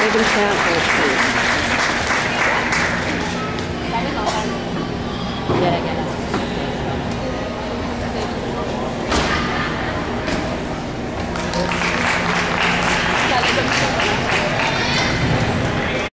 Raven Chapel, please. ได้ไม่ขอกัน Yeah,